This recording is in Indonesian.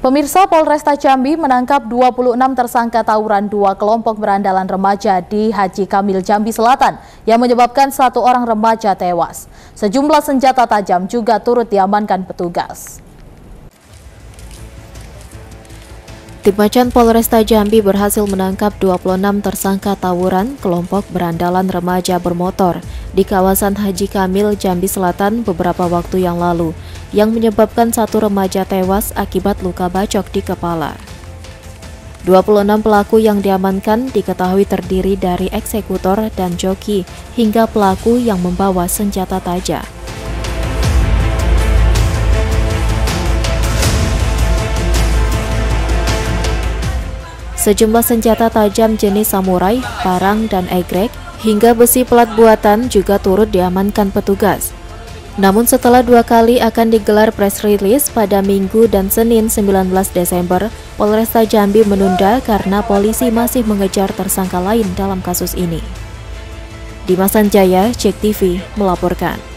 Pemirsa Polresta Jambi menangkap 26 tersangka tawuran dua kelompok berandalan remaja di Haji Kamil Jambi Selatan yang menyebabkan satu orang remaja tewas. Sejumlah senjata tajam juga turut diamankan petugas. Tim Macan Polresta Jambi berhasil menangkap 26 tersangka tawuran kelompok berandalan remaja bermotor di kawasan Haji Kamil, Jambi Selatan beberapa waktu yang lalu, yang menyebabkan satu remaja tewas akibat luka bacok di kepala. 26 pelaku yang diamankan diketahui terdiri dari eksekutor dan joki hingga pelaku yang membawa senjata tajam. Sejumlah senjata tajam jenis samurai, parang, dan egrek, hingga besi pelat buatan juga turut diamankan petugas. Namun setelah dua kali akan digelar press release pada Minggu dan Senin 19 Desember, Polresta Jambi menunda karena polisi masih mengejar tersangka lain dalam kasus ini. Dimas Sanjaya, Cek TV, melaporkan.